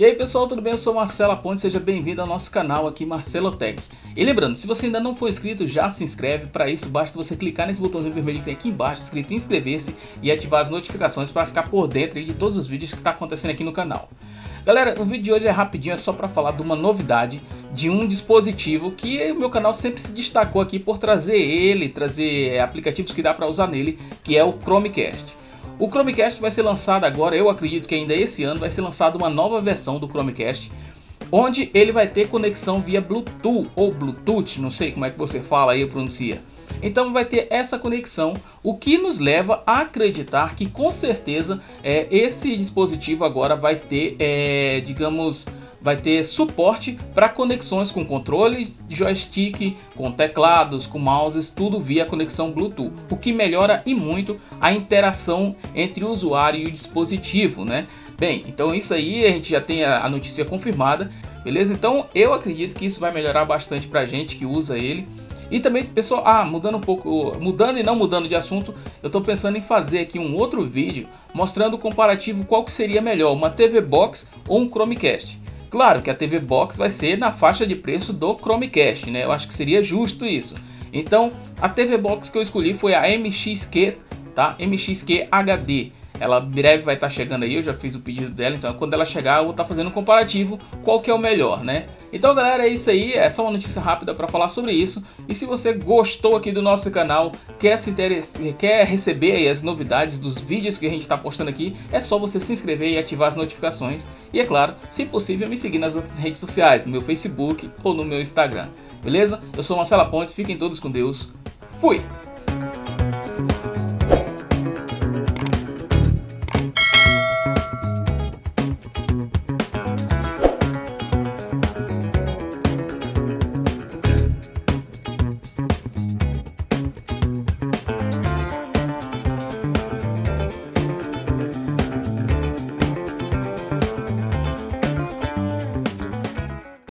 E aí pessoal, tudo bem? Eu sou Marcela Ponte, seja bem-vindo ao nosso canal aqui Marcelo Tech. E lembrando, se você ainda não for inscrito, já se inscreve. Para isso, basta você clicar nesse botãozinho vermelho que tem aqui embaixo, escrito inscrever-se e ativar as notificações para ficar por dentro de todos os vídeos que está acontecendo aqui no canal. Galera, o vídeo de hoje é rapidinho, é só para falar de uma novidade de um dispositivo que o meu canal sempre se destacou aqui por trazer ele, trazer aplicativos que dá para usar nele, que é o Chromecast. O Chromecast vai ser lançado agora, eu acredito que ainda esse ano vai ser lançada uma nova versão do Chromecast, onde ele vai ter conexão via Bluetooth ou Bluetooth, não sei como é que você fala aí, pronuncia. Então vai ter essa conexão, o que nos leva a acreditar que com certeza é, esse dispositivo agora vai ter, é, digamos, vai ter suporte para conexões com controles, joystick, com teclados, com mouses, tudo via conexão Bluetooth, o que melhora e muito a interação entre o usuário e o dispositivo, né? Bem, então isso aí a gente já tem a notícia confirmada, beleza? Então eu acredito que isso vai melhorar bastante para a gente que usa ele. E também, pessoal, ah, mudando um pouco, mudando e não mudando de assunto, eu estou pensando em fazer aqui um outro vídeo mostrando o comparativo qual que seria melhor, uma TV Box ou um Chromecast. Claro que a TV Box vai ser na faixa de preço do Chromecast, né? Eu acho que seria justo isso. Então, a TV Box que eu escolhi foi a MXQ, tá? MXQ HD. Ela breve vai estar tá chegando aí, eu já fiz o pedido dela, então quando ela chegar eu vou estar tá fazendo um comparativo, qual que é o melhor, né? Então galera, é isso aí, é só uma notícia rápida para falar sobre isso. E se você gostou aqui do nosso canal, quer, se quer receber as novidades dos vídeos que a gente está postando aqui, é só você se inscrever e ativar as notificações. E é claro, se possível, me seguir nas outras redes sociais, no meu Facebook ou no meu Instagram. Beleza? Eu sou Marcela Pontes, fiquem todos com Deus. Fui!